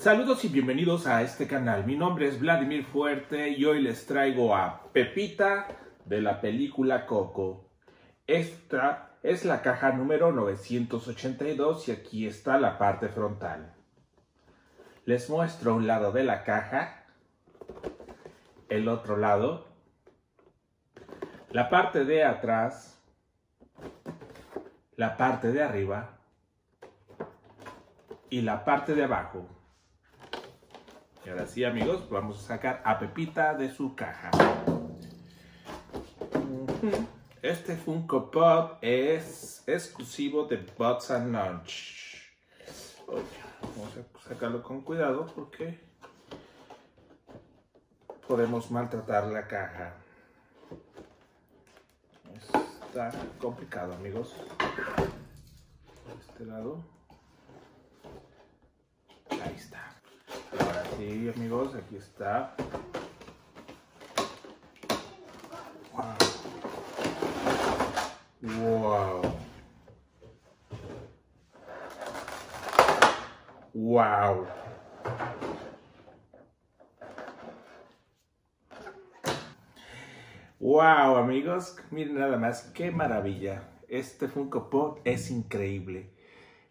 Saludos y bienvenidos a este canal. Mi nombre es Vladimir Fuerte y hoy les traigo a Pepita de la película Coco. Esta es la caja número 982 y aquí está la parte frontal. Les muestro un lado de la caja, el otro lado, la parte de atrás, la parte de arriba y la parte de abajo. Y ahora sí, amigos, vamos a sacar a Pepita de su caja. Este Funko Pop es exclusivo de Bots and Lunch. vamos a sacarlo con cuidado porque podemos maltratar la caja. Está complicado, amigos. Por este lado. Ahí está. Sí, amigos, aquí está. Wow. Wow. Wow, amigos, miren nada más, qué maravilla. Este Funko Pop es increíble.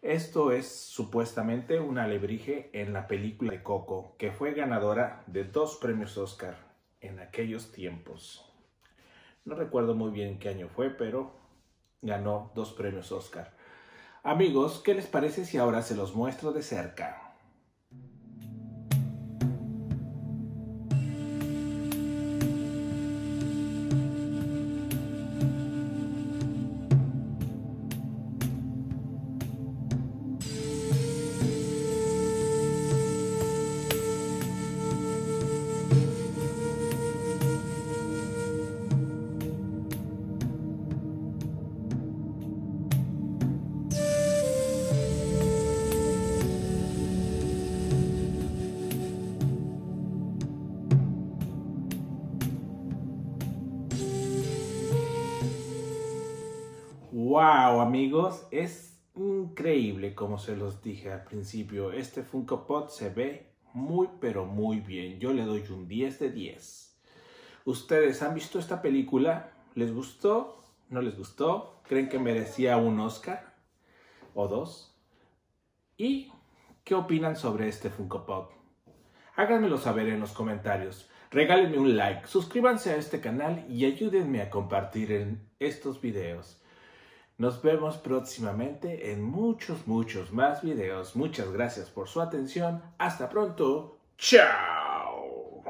Esto es supuestamente un alebrije en la película de Coco, que fue ganadora de dos premios Oscar en aquellos tiempos. No recuerdo muy bien qué año fue, pero ganó dos premios Oscar. Amigos, ¿qué les parece si ahora se los muestro de cerca? Wow, amigos, es increíble como se los dije al principio. Este Funko Pop se ve muy pero muy bien. Yo le doy un 10 de 10. ¿Ustedes han visto esta película? ¿Les gustó? ¿No les gustó? ¿Creen que merecía un Oscar? ¿O dos? ¿Y qué opinan sobre este Funko Pop? Háganmelo saber en los comentarios. Regálenme un like, suscríbanse a este canal y ayúdenme a compartir estos videos. Nos vemos próximamente en muchos, muchos más videos. Muchas gracias por su atención. Hasta pronto. Chao.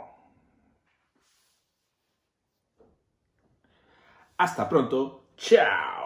Hasta pronto. Chao.